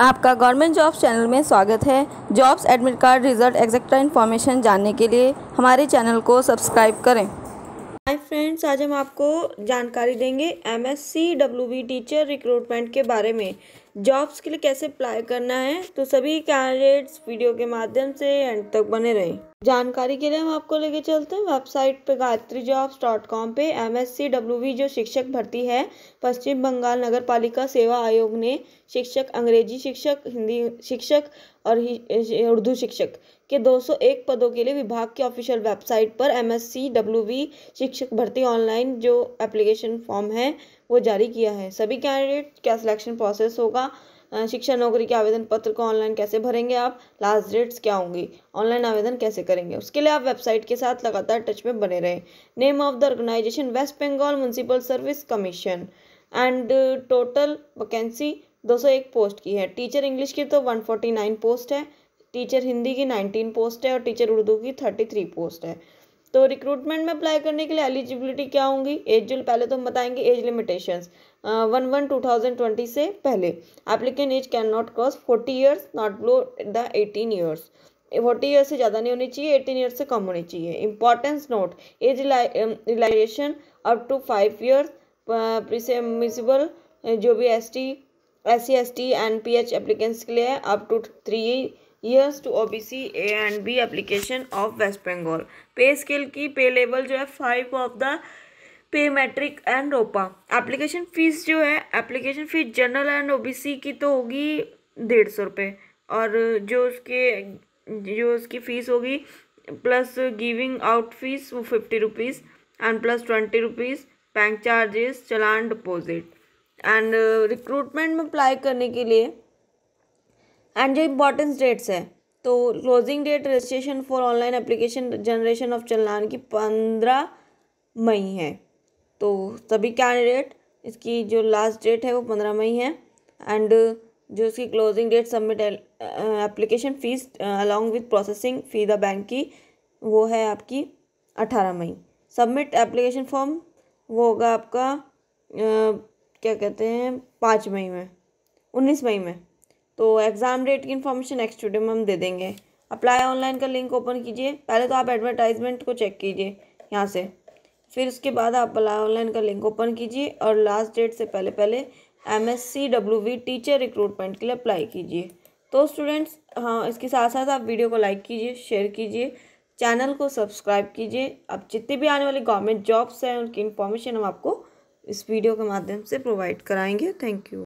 आपका government jobs channel में स्वागत है। Jobs admit card result exact information जानने के लिए हमारे चैनल को सब्सक्राइब करें। हाय फ्रेंड्स, आज हम आपको जानकारी देंगे एमएससी डब्ल्यूबी टीचर रिक्रूटमेंट के बारे में। जॉब्स के लिए कैसे अप्लाई करना है तो सभी कैंडिडेट्स वीडियो के माध्यम से एंड तक बने रहें। जानकारी के लिए हम आपको लेके चलते हैं वेबसाइट पे गायत्री जॉब्स डॉट कॉम पे एम जो शिक्षक भर्ती है, पश्चिम बंगाल नगर पालिका सेवा आयोग ने शिक्षक, अंग्रेज़ी शिक्षक, हिंदी शिक्षक और उर्दू शिक्षक के 201 पदों के लिए विभाग की ऑफिशियल वेबसाइट पर एम एस शिक्षक भर्ती ऑनलाइन जो एप्लीकेशन फॉर्म है वो जारी किया है। सभी कैंडिडेट क्या सिलेक्शन प्रोसेस होगा। शिक्षा, नौकरी के आवेदन पत्र को ऑनलाइन कैसे भरेंगे आप? लास्ट डेट्स क्या होंगी? ऑनलाइन आवेदन कैसे करेंगे? उसके लिए आप वेबसाइट के साथ लगातार टच में बने रहें। Name of the organisation West Bengal municipal service commission and total vacancy 201 post की है। टीचर इंग्लिश की तो 149 पोस्ट है। टीचर हिंदी की 19 पोस्ट है और टीचर उर्दू की 33 पोस्ट है। तो रिक्रूटमेंट में अप्लाई करने के लिए एलिजिबिलिटी क्या होंगी? एज जो पहले तो हम बताएँगे age limitations one one two thousand twenty से पहले। Applicant age can not cross forty years not below the eighteen years forty years से ज़्यादा नहीं होनी चाहिए एटीन ईयर्स से कम होनी चाहिए। Importance note age relaxation up to five years permissible जो भी S T S C S T and P H applicants के लिए up to three years to O B C A and B application of West Bengal pay scale की pay level जो है five of the pay matrix and ROPA application fees जो है application fees general and OBC की तो होगी डेढ़ सौ रुपये और जो उसके, जो उसकी फ़ीस होगी प्लस गिविंग आउट फ़ीस वो fifty rupees and plus twenty rupees bank charges challan deposit and recruitment में अप्लाई करने के लिए एंड जो इम्पोर्टेंस डेट्स है तो closing date registration for online application generation of challan की पंद्रह मई है। तो सभी कैंडिडेट इसकी जो लास्ट डेट है वो पंद्रह मई है। एंड जो इसकी closing date submit application fees along with processing fee the bank की वो है आपकी अठारह मई। सबमिट एप्लीकेशन फॉर्म वो होगा आपका आ, क्या कहते हैं पाँच मई में उन्नीस मई में। तो एग्ज़ाम डेट की इन्फॉर्मेशन नेक्स्ट वीडियो में हम दे देंगे। अप्लाई ऑनलाइन का लिंक ओपन कीजिए। पहले तो आप एडवर्टाइजमेंट को चेक कीजिए यहाँ से। फिर उसके बाद आप अप्लाई ऑनलाइन का लिंक ओपन कीजिए और लास्ट डेट से पहले पहले M S C W V teacher recruitment के लिए अप्लाई कीजिए। तो स्टूडेंट्स हाँ इसके साथ साथ आप वीडियो को लाइक कीजिए शेयर कीजिए चैनल को सब्सक्राइब कीजिए। अब जितनी भी आने वाली गवर्नमेंट जॉब्स हैं, उनकी इन्फॉर्मेशन हम आपको इस वीडियो के माध्यम से प्रोवाइड कराएँगे। Thank you